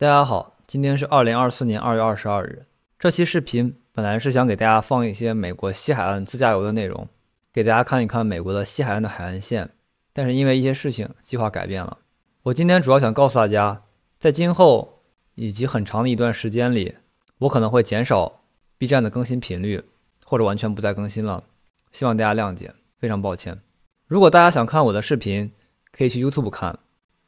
大家好，今天是二零二四年二月二十二日。这期视频本来是想给大家放一些美国西海岸自驾游的内容，给大家看一看美国的西海岸的海岸线。但是因为一些事情，计划改变了。我今天主要想告诉大家，在今后以及很长的一段时间里，我可能会减少 B 站的更新频率，或者完全不再更新了。希望大家谅解，非常抱歉。如果大家想看我的视频，可以去 YouTube 看。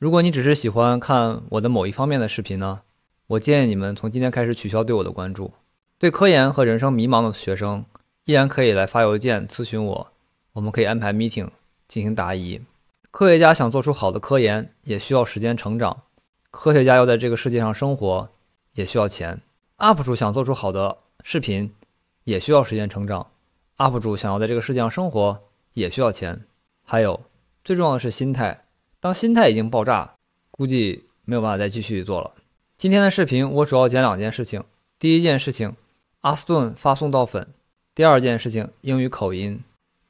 如果你只是喜欢看我的某一方面的视频呢，我建议你们从今天开始取消对我的关注。对科研和人生迷茫的学生，依然可以来发邮件咨询我，我们可以安排 meeting 进行答疑。科学家想做出好的科研，也需要时间成长。科学家要在这个世界上生活，也需要钱。UP 主想做出好的视频，也需要时间成长。UP 主想要在这个世界上生活，也需要钱。还有，最重要的是心态。当心态已经爆炸，估计没有办法再继续做了。今天的视频我主要讲两件事情：第一件事情，阿斯顿发送到粉；第二件事情，英语口音；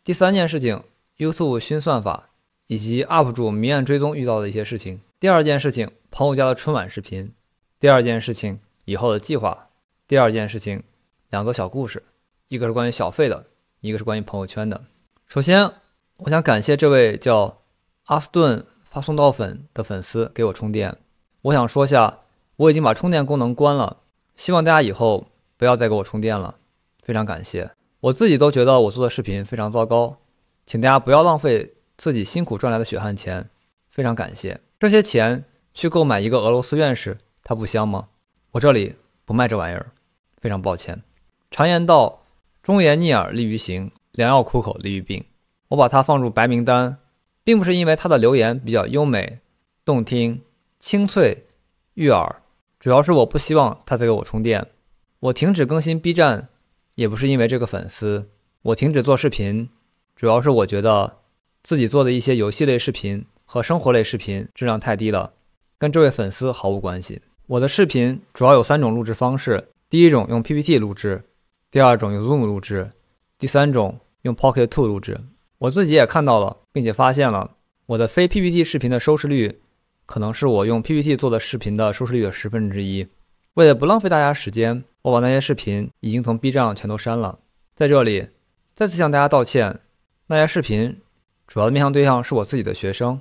第三件事情，YouTube 新算法以及 UP 主明暗追踪遇到的一些事情；第二件事情，朋友家的春晚视频；第二件事情，以后的计划；第二件事情，两个小故事，一个是关于小费的，一个是关于朋友圈的。首先，我想感谢这位叫阿斯顿。发送到粉的粉丝给我充电，我想说下，我已经把充电功能关了，希望大家以后不要再给我充电了，非常感谢。我自己都觉得我做的视频非常糟糕，请大家不要浪费自己辛苦赚来的血汗钱，非常感谢。这些钱去购买一个俄罗斯院士，它不香吗？我这里不卖这玩意儿，非常抱歉。常言道，忠言逆耳利于行，良药苦口利于病。我把它放入白名单。并不是因为他的留言比较优美、动听、清脆、悦耳，主要是我不希望他再给我充电。我停止更新 B 站，也不是因为这个粉丝。我停止做视频，主要是我觉得自己做的一些游戏类视频和生活类视频质量太低了，跟这位粉丝毫无关系。我的视频主要有三种录制方式：第一种用 PPT 录制，第二种用 Zoom 录制，第三种用 Pocket Two 录制。我自己也看到了，并且发现了我的非 PPT 视频的收视率，可能是我用 PPT 做的视频的收视率的十分之一。为了不浪费大家时间，我把那些视频已经从 B 站上全都删了。在这里再次向大家道歉，那些视频主要的面向对象是我自己的学生，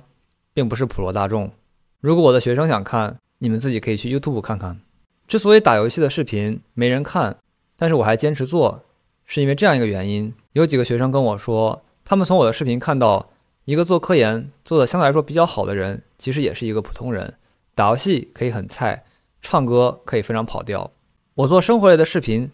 并不是普罗大众。如果我的学生想看，你们自己可以去 YouTube 看看。之所以打游戏的视频没人看，但是我还坚持做，是因为这样一个原因：有几个学生跟我说。他们从我的视频看到，一个做科研做的相对来说比较好的人，其实也是一个普通人。打游戏可以很菜，唱歌可以非常跑调。我做生活类的视频，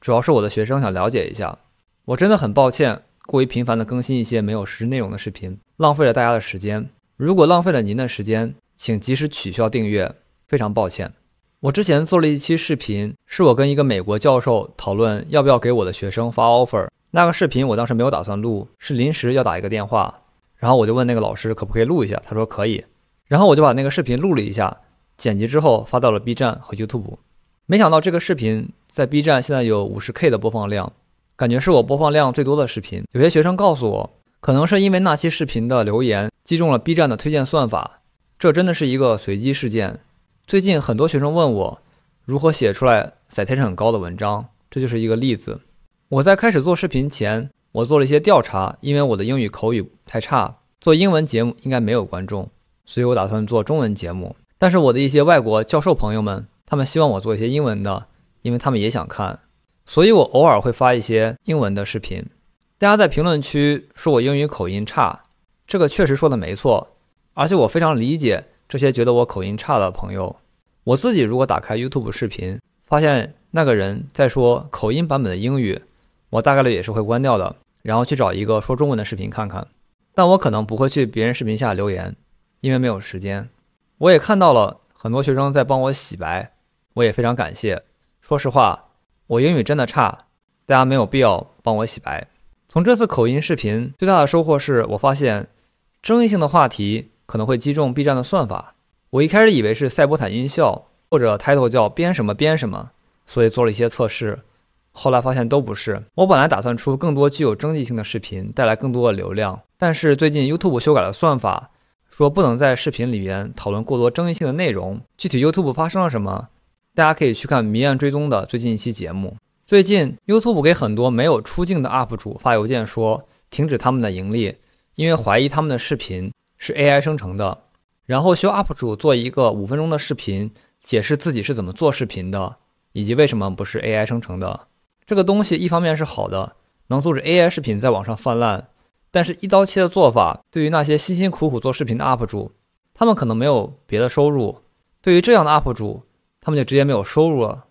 主要是我的学生想了解一下。我真的很抱歉，过于频繁的更新一些没有实质内容的视频，浪费了大家的时间。如果浪费了您的时间，请及时取消订阅，非常抱歉。我之前做了一期视频，是我跟一个美国教授讨论要不要给我的学生发 offer。那个视频我当时没有打算录，是临时要打一个电话，然后我就问那个老师可不可以录一下，他说可以，然后我就把那个视频录了一下，剪辑之后发到了 B 站和 YouTube。没想到这个视频在 B 站现在有 50K 的播放量，感觉是我播放量最多的视频。有些学生告诉我，可能是因为那期视频的留言击中了 B 站的推荐算法，这真的是一个随机事件。最近很多学生问我如何写出来 citation 很高的文章，这就是一个例子。我在开始做视频前，我做了一些调查，因为我的英语口语太差，做英文节目应该没有观众，所以我打算做中文节目。但是我的一些外国教授朋友们，他们希望我做一些英文的，因为他们也想看，所以我偶尔会发一些英文的视频。大家在评论区说我英语口音差，这个确实说的没错，而且我非常理解这些觉得我口音差的朋友。我自己如果打开 YouTube 视频，发现那个人在说口音版本的英语。我大概率也是会关掉的，然后去找一个说中文的视频看看。但我可能不会去别人视频下留言，因为没有时间。我也看到了很多学生在帮我洗白，我也非常感谢。说实话，我英语真的差，大家没有必要帮我洗白。从这次口音视频最大的收获是我发现，争议性的话题可能会击中 B 站的算法。我一开始以为是赛博坦音效或者 title 叫编什么编什么，所以做了一些测试。后来发现都不是。我本来打算出更多具有争议性的视频，带来更多的流量。但是最近 YouTube 修改了算法，说不能在视频里边讨论过多争议性的内容。具体 YouTube 发生了什么，大家可以去看《谜案追踪》的最近一期节目。最近 YouTube 给很多没有出镜的 UP 主发邮件说停止他们的盈利，因为怀疑他们的视频是 AI 生成的。然后需要 UP 主做一个五分钟的视频，解释自己是怎么做视频的，以及为什么不是 AI 生成的。这个东西一方面是好的，能阻止 AI 视频在网上泛滥。但是，一刀切的做法对于那些辛辛苦苦做视频的 UP 主，他们可能没有别的收入。对于这样的 UP 主，他们就直接没有收入了。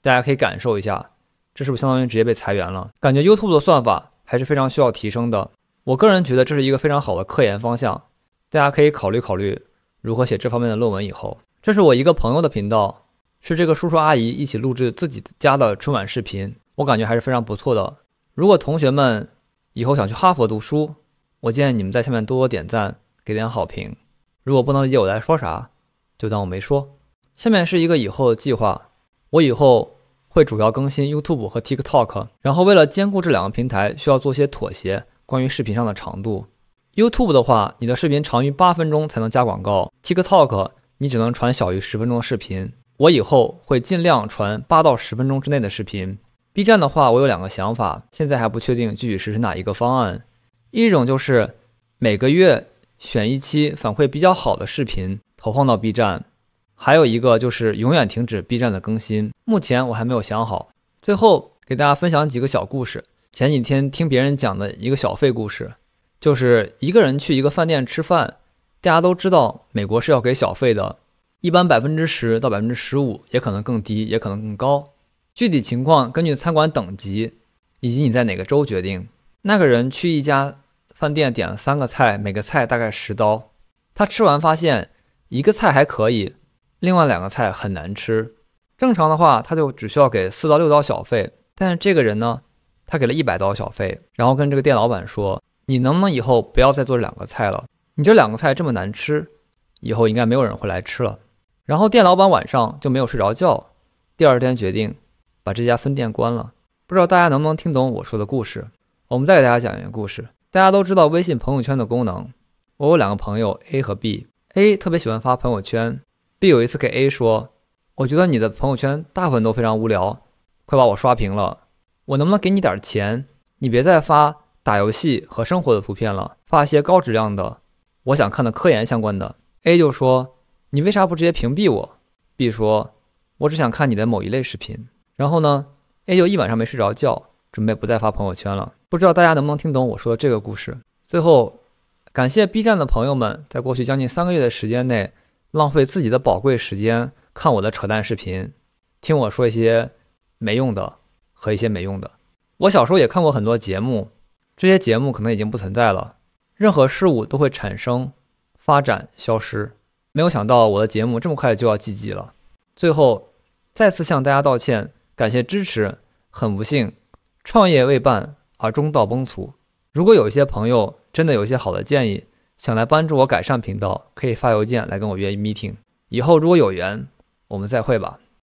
大家可以感受一下，这是不是相当于直接被裁员了？感觉 YouTube 的算法还是非常需要提升的。我个人觉得这是一个非常好的科研方向，大家可以考虑考虑。如何写这方面的论文？以后，这是我一个朋友的频道，是这个叔叔阿姨一起录制自己家的春晚视频，我感觉还是非常不错的。如果同学们以后想去哈佛读书，我建议你们在下面多多点赞，给点好评。如果不能理解我在说啥，就当我没说。下面是一个以后的计划，我以后会主要更新 YouTube 和 TikTok，然后为了兼顾这两个平台，需要做些妥协，关于视频上的长度。YouTube 的话，你的视频长于八分钟才能加广告；TikTok 你只能传小于十分钟的视频。我以后会尽量传八到十分钟之内的视频。B 站的话，我有两个想法，现在还不确定具体实施哪一个方案。一种就是每个月选一期反馈比较好的视频投放到 B 站，还有一个就是永远停止 B 站的更新。目前我还没有想好。最后给大家分享几个小故事。前几天听别人讲的一个小费故事。就是一个人去一个饭店吃饭，大家都知道美国是要给小费的，一般百分之十到百分之十五，也可能更低，也可能更高。具体情况根据餐馆等级以及你在哪个州决定。那个人去一家饭店点了三个菜，每个菜大概十刀。他吃完发现一个菜还可以，另外两个菜很难吃。正常的话他就只需要给四到六刀小费，但是这个人呢，他给了一百刀小费，然后跟这个店老板说。你能不能以后不要再做这两个菜了？你这两个菜这么难吃，以后应该没有人会来吃了。然后店老板晚上就没有睡着觉，第二天决定把这家分店关了。不知道大家能不能听懂我说的故事？我们再给大家讲一个故事。大家都知道微信朋友圈的功能。我有两个朋友 A 和 B，A 特别喜欢发朋友圈，B 有一次给 A 说：“我觉得你的朋友圈大部分都非常无聊，快把我刷屏了。我能不能给你点钱？你别再发。”打游戏和生活的图片了，发一些高质量的，我想看的科研相关的。A 就说：“你为啥不直接屏蔽我？”B 说：“我只想看你的某一类视频。”然后呢，A 就一晚上没睡着觉，准备不再发朋友圈了。不知道大家能不能听懂我说的这个故事？最后，感谢 B 站的朋友们，在过去将近三个月的时间内，浪费自己的宝贵时间看我的扯淡视频，听我说一些没用的和一些没用的。我小时候也看过很多节目。这些节目可能已经不存在了，任何事物都会产生、发展、消失。没有想到我的节目这么快就要寂寂了。最后，再次向大家道歉，感谢支持。很不幸，创业未半而中道崩殂。如果有一些朋友真的有一些好的建议，想来帮助我改善频道，可以发邮件来跟我约 meeting。以后如果有缘，我们再会吧。